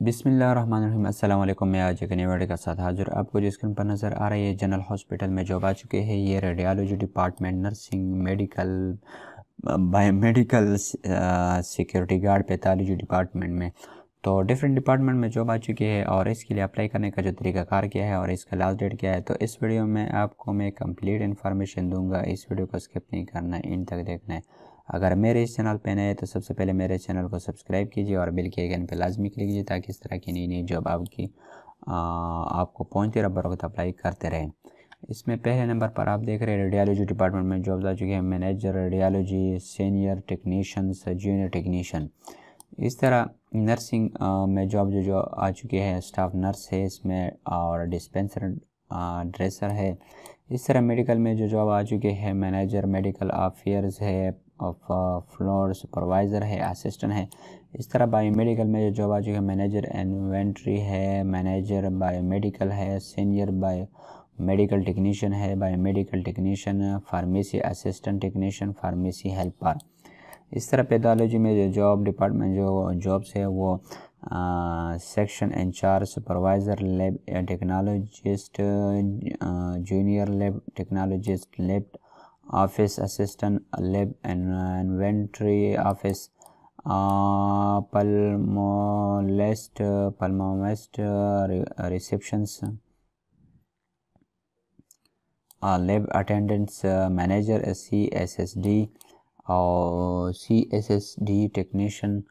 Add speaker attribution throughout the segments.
Speaker 1: बिसमीम अल्लाम मैं आज एक नई वीडियो के साथ हाजिर। आपको जो स्क्रीन पर नज़र आ रही है जनरल हॉस्पिटल में जॉब आ चुके हैं। ये radiology department nursing medical biomedical security guard pathology department में। तो डिफरेंट डिपार्टमेंट में जॉब आ चुकी है और इसके लिए अप्लाई करने का जो तरीका कार क्या है और इसका लास्ट डेट क्या है तो इस वीडियो में आपको मैं कंप्लीट इन्फॉर्मेशन दूँगा। इस वीडियो को स्किप नहीं करना इन तक देखना है। अगर मेरे इस चैनल पर नए तो सबसे पहले मेरे चैनल को सब्सक्राइब कीजिए और बिल के आइकन पर लाजमी क्लिक कीजिए ताकि इस तरह की नई नई जॉब आपकी आपको पहुँचते रहे बर अप्लाई करते रहें। इसमें पहले नंबर पर आप देख रहे हैं रेडियोलॉजी डिपार्टमेंट में जॉब्स आ चुके हैं। Manager radiology senior technician junior technician इस तरह नर्सिंग में जॉब जो जो आ चुके हैं स्टाफ नर्स है इसमें, और डिस्पेंसर ड्रेसर है। इस तरह मेडिकल में जो जॉब आ चुके हैं मैनेजर मेडिकल अफेयर्स है फ्लोर सुपरवाइज़र है असिस्टेंट है। इस तरह बायोमेडिकल में जो जॉब आ चुकी है मैनेजर इन्वेंट्री है मैनेजर बायोमेडिकल है सीनियर बायो मेडिकल टेक्नीशियन है biomedical technician pharmacy assistant technician pharmacy helper इस तरह पैथोलॉजी में जो जॉब डिपार्टमेंट जो जॉब्स है, वो section incharge supervisor lab technologist junior lab technologist lab office assistant lab and inventory office uh, pulmonist pulmonist uh, receptions uh, lab attendants uh, manager CSSD और C S S D technician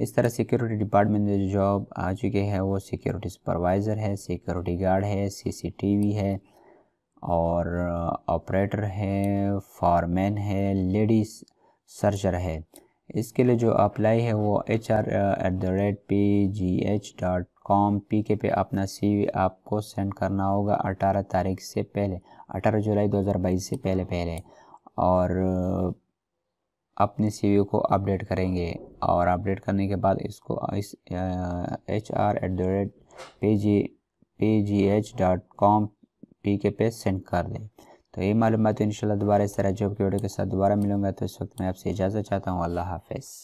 Speaker 1: इस तरह security department में जो job आ चुके हैं वो security supervisor है सिक्योरिटी गार्ड है सीसीटीवी है और ऑपरेटर है फॉरमैन है लेडीज़ सर्जर है। इसके लिए जो अप्लाई है वो H R at the rate P G H dot com P K पे अपना सी वी आपको सेंड करना होगा अठारह तारीख से पहले, अठारह जुलाई दो हज़ार बाईस से पहले पहले। और अपने सी वी को अपडेट करेंगे और अपडेट करने के बाद इसको इस H R at the rate P G P G H dot com P K पे सेंड कर दें। तो ये मालूम तो इन दोबारा इस तरह जॉब की वीडियो के साथ दोबारा मिलूँगा तो इस वक्त मैं आपसे इजाज़त चाहता हूँ। अल्लाह हाफिज़।